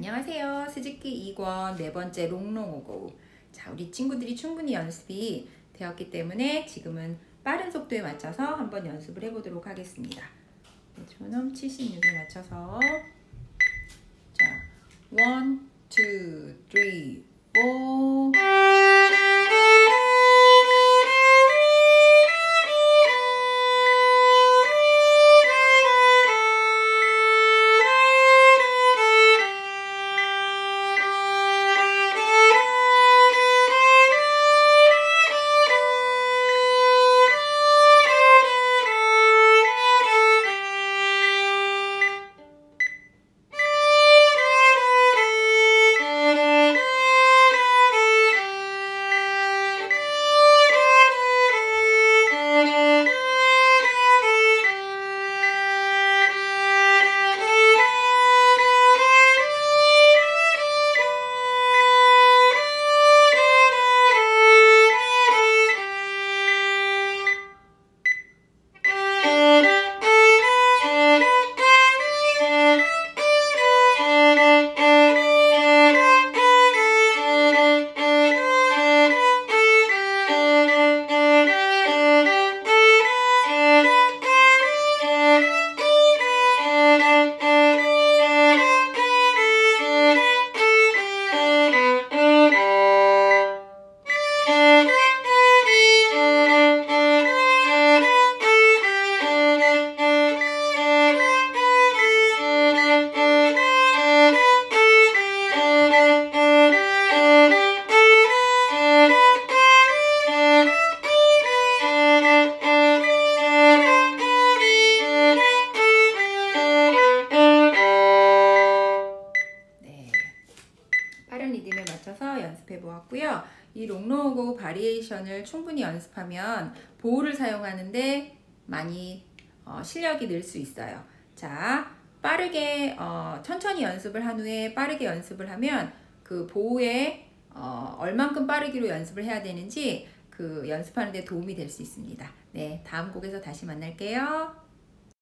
안녕하세요. 스즈키 2권 네 번째 롱롱오고. 자, 우리 친구들이 충분히 연습이 되었기 때문에 지금은 빠른 속도에 맞춰서 한번 연습을 해보도록 하겠습니다. 메트로놈 76에 맞춰서 자, 1, 2, 3, 4 리듬에 맞춰서 연습해 보았고요. 이 롱롱고 바리에이션을 충분히 연습하면 보호를 사용하는데 많이 어, 실력이 늘 수 있어요. 자, 빠르게 어, 천천히 연습을 한 후에 빠르게 연습을 하면 그 보호에 어, 얼만큼 빠르기로 연습을 해야 되는지 그 연습하는 데 도움이 될 수 있습니다. 네, 다음 곡에서 다시 만날게요.